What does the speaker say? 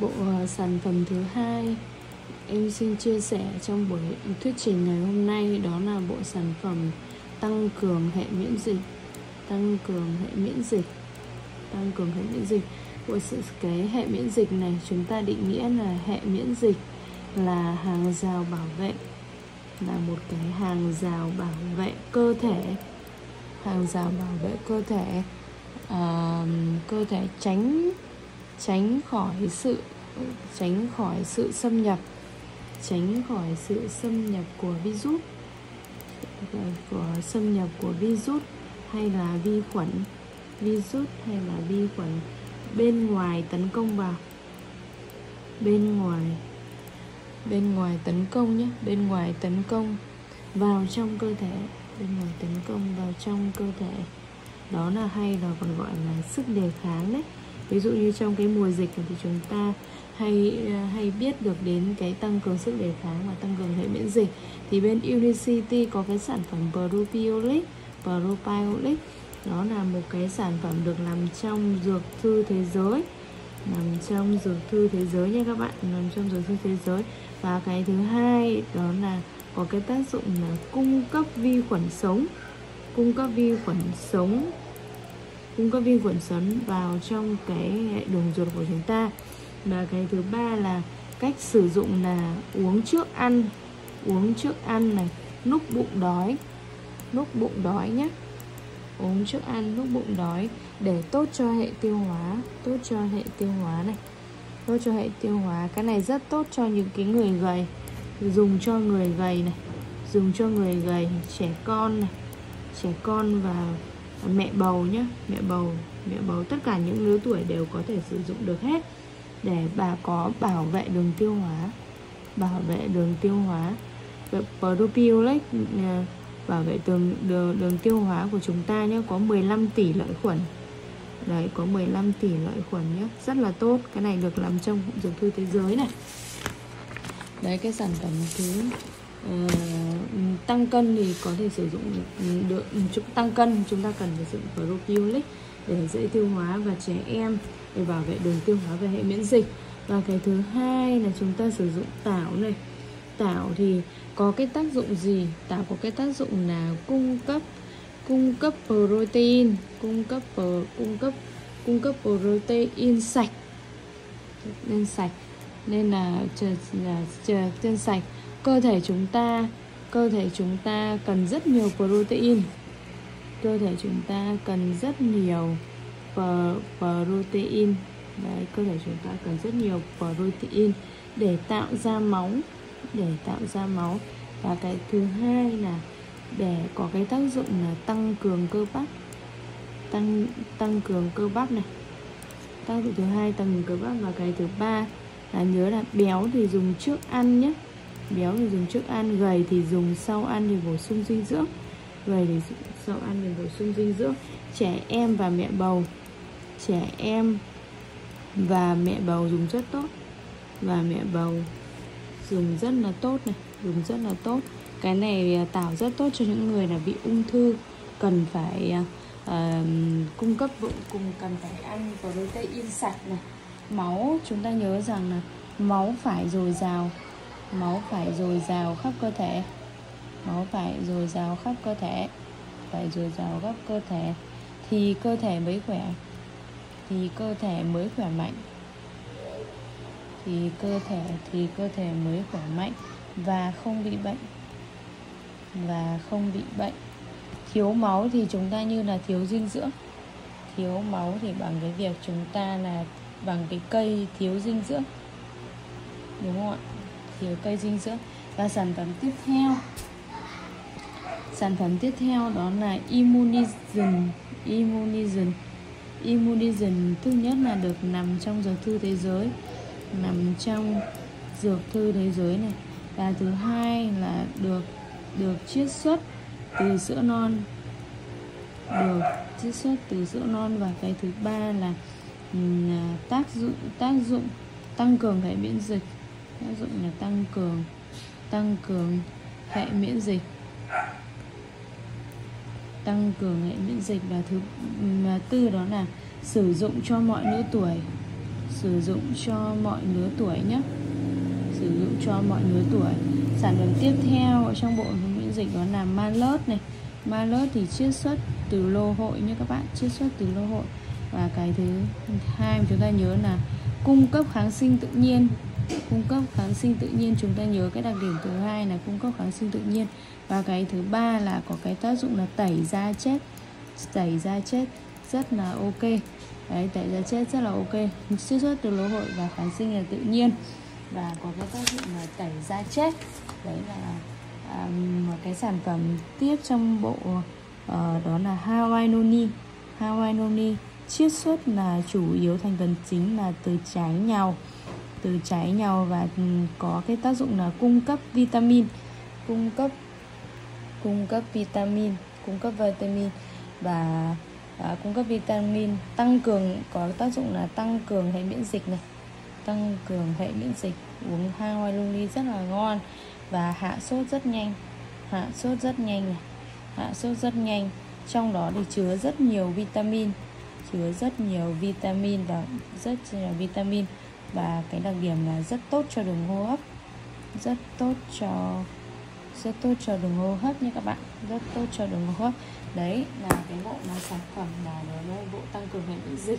bộ ờ, sản phẩm thứ hai em xin chia sẻ trong buổi thuyết trình ngày hôm nay đó là bộ sản phẩm tăng cường hệ miễn dịch. Tăng cường hệ miễn dịch. Tăng cường hệ miễn dịch. Của sự cái hệ miễn dịch này chúng ta định nghĩa là hệ miễn dịch là hàng rào bảo vệ là một cái hàng rào bảo vệ cơ thể. Hàng rào bảo vệ cơ thể uh, cơ thể tránh tránh khỏi sự, tránh khỏi sự xâm nhập, tránh khỏi sự xâm nhập của virus, của xâm nhập của virus hay là vi khuẩn, virus hay là vi khuẩn bên ngoài tấn công vào. Bên ngoài bên ngoài tấn công nhé, bên ngoài tấn công vào trong cơ thể, bên ngoài tấn công vào trong cơ thể. Đó là hay là còn gọi là sức đề kháng đấy ví dụ như trong cái mùa dịch thì chúng ta hay à, hay biết được đến cái tăng cường sức đề kháng và tăng cường hệ miễn dịch. Thì bên Unicity có cái sản phẩm Propiolic probiotic đó là một cái sản phẩm được làm trong dược thư thế giới, nằm trong dược thư thế giới nha các bạn, nằm trong dược thư thế giới. Và cái thứ hai đó là có cái tác dụng là cung cấp vi khuẩn sống, cung cấp vi khuẩn sống cung cấp vi khuẩn sống vào trong cái đường ruột của chúng ta. Và cái thứ ba là cách sử dụng là uống trước ăn. Uống trước ăn này lúc bụng đói. Lúc bụng đói nhé. Uống trước ăn lúc bụng đói để tốt cho hệ tiêu hóa, tốt cho hệ tiêu hóa này. Tốt cho hệ tiêu hóa. Cái này rất tốt cho những cái người gầy. Dùng cho người gầy này. Dùng cho người gầy, trẻ con này. Trẻ con và mẹ bầu nhé mẹ bầu mẹ bầu tất cả những lứa tuổi đều có thể sử dụng được hết để bà có bảo vệ đường tiêu hóa bảo vệ đường tiêu hóa ờ, Propiolic ờ, bảo vệ đường, đường đường tiêu hóa của chúng ta nhé có 15 tỷ lợi khuẩn. Đấy có 15 tỷ lợi khuẩn nhé rất là tốt cái này được làm trong dược thư thế giới này. Đấy cái sản phẩm thứ uh, tăng cân thì có thể sử dụng được ừ, ừ, chúng tăng cân chúng ta cần phải sử dụng probiotic để dễ tiêu hóa và trẻ em để bảo vệ đường tiêu hóa và hệ miễn dịch. Và cái thứ hai là chúng ta sử dụng tảo này. Tảo thì có cái tác dụng gì? Tảo có cái tác dụng là cung cấp cung cấp protein cung cấp cung cấp cung cấp protein sạch. Nên sạch. Nên là chờ là chờ chân sạch cơ thể chúng ta, cơ thể chúng ta cần rất nhiều protein. Cơ thể chúng ta cần rất nhiều protein. Đấy, cơ thể chúng ta cần rất nhiều protein để tạo ra máu, để tạo ra máu. Và cái thứ hai là để có cái tác dụng là tăng cường cơ bắp. Tăng tăng cường cơ bắp này. Tác dụng thứ hai tăng cường cơ bắp và cái thứ ba là nhớ là béo thì dùng trước ăn nhé béo thì dùng trước ăn gầy thì dùng sau ăn để bổ sung dinh dưỡng. Gầy thì sau ăn để bổ sung dinh dưỡng. Trẻ em và mẹ bầu. Trẻ em và mẹ bầu dùng rất tốt. Và mẹ bầu dùng rất là tốt này dùng rất là tốt. Cái này tảo tạo rất tốt cho những người là bị ung thư cần phải uh, cung cấp bụng cùng cần phải ăn protein sạch này. Máu chúng ta nhớ rằng là máu phải dồi dào máu phải dồi dào khắp cơ thể. Máu phải dồi dào khắp cơ thể. Phải dồi dào khắp cơ thể. Thì cơ thể mới khỏe. Thì cơ thể mới khỏe mạnh. Thì cơ thể, thì cơ thể mới khỏe mạnh và không bị bệnh. Và không bị bệnh. Thiếu máu thì chúng ta như là thiếu dinh dưỡng. Thiếu máu thì bằng cái việc chúng ta là, bằng cái cây thiếu dinh dưỡng. Đúng không ạ? Thiếu cây dinh dưỡng. Và sản phẩm tiếp theo, sản phẩm tiếp theo đó là immunizen immunizen immunizen thứ nhất là được nằm trong dược thư thế giới. Nằm trong dược thư thế giới này. Và thứ hai là được được chiết xuất từ sữa non. Được chiết xuất từ sữa non. Và cái thứ ba là à, tác dụng tác dụng, tăng cường hệ miễn dịch tác dụng là tăng cường tăng cường hệ miễn dịch. Tăng cường hệ miễn dịch và thứ và tư đó là sử dụng cho mọi lứa tuổi. Sử dụng cho mọi lứa tuổi nhé. Sử dụng cho mọi lứa tuổi. Sản phẩm tiếp theo ở trong bộ miễn dịch đó là malert này. Malert thì chiết xuất từ lô hội như các bạn, chiết xuất từ lô hội. Và cái thứ hai mà chúng ta nhớ là cung cấp kháng sinh tự nhiên cung cấp kháng sinh tự nhiên chúng ta nhớ cái đặc điểm thứ hai là cung cấp kháng sinh tự nhiên. Và cái thứ ba là có cái tác dụng là tẩy da chết. Tẩy da chết rất là ok. Đấy tẩy da chết rất là ok. Chiết xuất từ lỗ hội và kháng sinh là tự nhiên. Và có cái tác dụng là tẩy da chết. Đấy là à, một cái sản phẩm tiếp trong bộ uh, đó là Hawaii Noni. Hawaii Noni chiết xuất là chủ yếu thành phần chính là từ trái nhau từ trái nhau và ừ, có cái tác dụng là cung cấp vitamin. Cung cấp cung cấp vitamin cung cấp vitamin và à, cung cấp vitamin tăng cường có tác dụng là tăng cường hệ miễn dịch này. Tăng cường hệ miễn dịch uống hai lung ly rất là ngon và hạ sốt rất nhanh hạ sốt rất nhanh này hạ sốt rất nhanh. Trong đó thì chứa rất nhiều vitamin chứa rất nhiều vitamin và rất nhiều vitamin và cái đặc điểm là rất tốt cho đường hô hấp. Rất tốt cho, rất tốt cho đường hô hấp nha các bạn. Rất tốt cho đường hô hấp. Đấy, là cái bộ mà sản phẩm là đối với bộ tăng cường hệ miễn dịch.